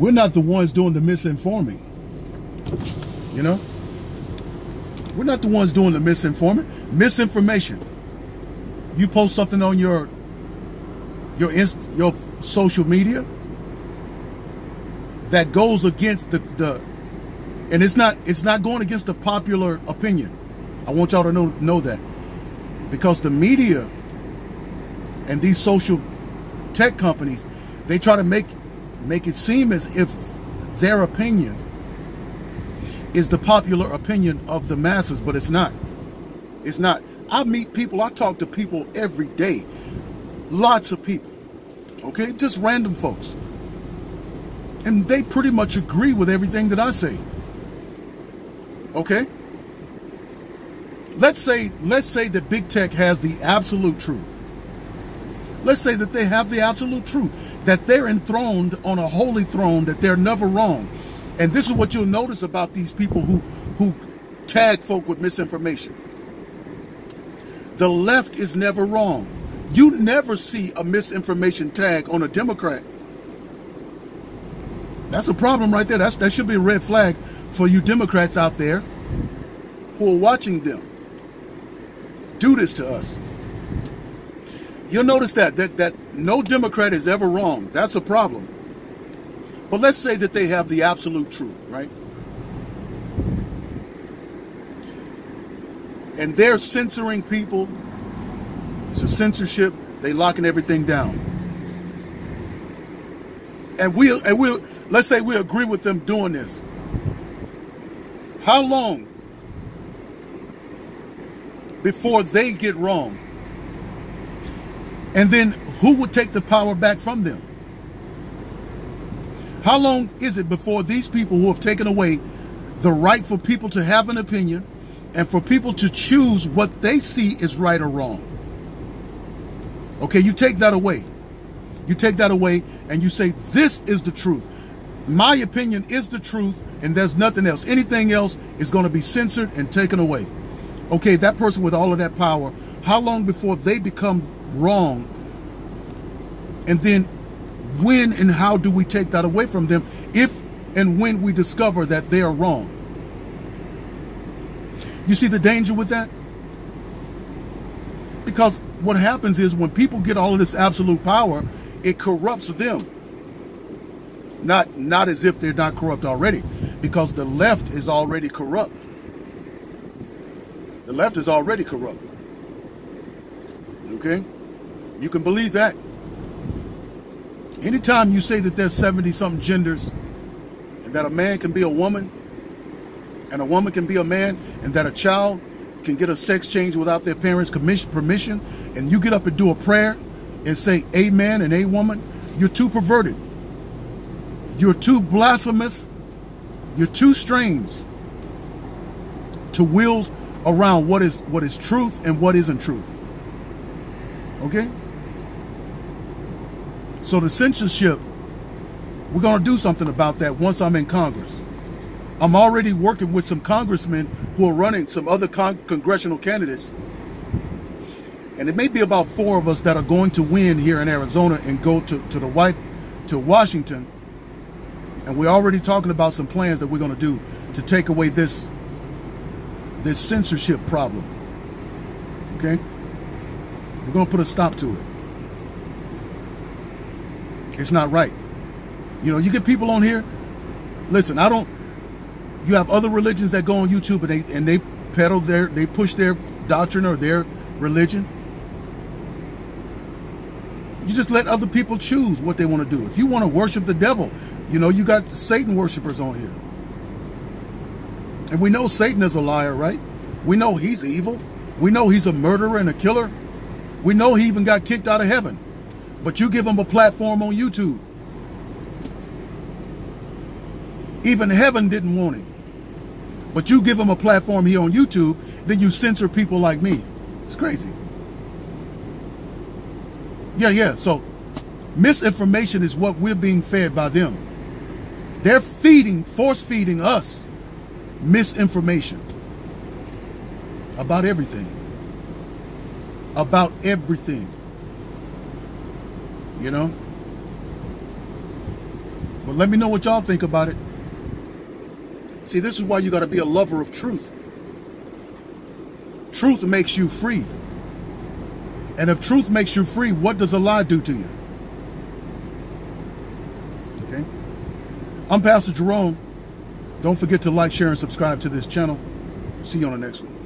we're not the ones doing the misinforming. You know? We're not the ones doing the misinforming. Misinformation. You post something on your your your social media that goes against the, the and it's not it's not going against the popular opinion. I want y'all to know know that. Because the media and these social tech companies, they try to make make it seem as if their opinion is the popular opinion of the masses, but it's not. It's not. I meet people, I talk to people every day. Lots of people. Okay? Just random folks. And they pretty much agree with everything that I say. Okay? Let's say let's say that big tech has the absolute truth. Let's say that they have the absolute truth, that they're enthroned on a holy throne, that they're never wrong. And this is what you'll notice about these people who who tag folk with misinformation. The left is never wrong. You never see a misinformation tag on a Democrat. That's a problem right there. That's, that should be a red flag for you Democrats out there who are watching them do this to us. You'll notice that, that, that no Democrat is ever wrong. That's a problem. But let's say that they have the absolute truth, right? And they're censoring people. It's a censorship. They locking everything down. And we and we let's say we agree with them doing this. How long before they get wrong? And then who would take the power back from them? How long is it before these people who have taken away the right for people to have an opinion and for people to choose what they see is right or wrong? Okay, you take that away. You take that away and you say, this is the truth. My opinion is the truth and there's nothing else. Anything else is going to be censored and taken away. Okay, that person with all of that power, how long before they become wrong? And then when and how do we take that away from them if and when we discover that they are wrong? You see the danger with that? Because what happens is when people get all of this absolute power, it corrupts them. Not, not as if they're not corrupt already, because the left is already corrupt. The left is already corrupt. Okay? You can believe that. Anytime you say that there's 70 something genders and that a man can be a woman and a woman can be a man and that a child can get a sex change without their parents' permission and you get up and do a prayer and say a man and a woman, you're too perverted. You're too blasphemous. You're too strange to wield around what is what is truth and what isn't truth. Okay? So the censorship, we're going to do something about that once I'm in Congress. I'm already working with some congressmen who are running some other con congressional candidates. And it may be about four of us that are going to win here in Arizona and go to, to the White to Washington. And we're already talking about some plans that we're going to do to take away this this censorship problem. Okay? We're going to put a stop to it. It's not right. You know, you get people on here. Listen, I don't. You have other religions that go on YouTube and they and they peddle their they push their doctrine or their religion. You just let other people choose what they want to do. If you want to worship the devil, you know, you got Satan worshipers on here. And we know Satan is a liar, right? We know he's evil. We know he's a murderer and a killer. We know he even got kicked out of heaven. But you give them a platform on YouTube. Even heaven didn't want him. But you give them a platform here on YouTube, then you censor people like me. It's crazy. Yeah, yeah. So misinformation is what we're being fed by them. They're feeding, force feeding us misinformation about everything. About everything you know? But let me know what y'all think about it. See, this is why you got to be a lover of truth. Truth makes you free. And if truth makes you free, what does a lie do to you? Okay? I'm Pastor Jerone. Don't forget to like, share, and subscribe to this channel. See you on the next one.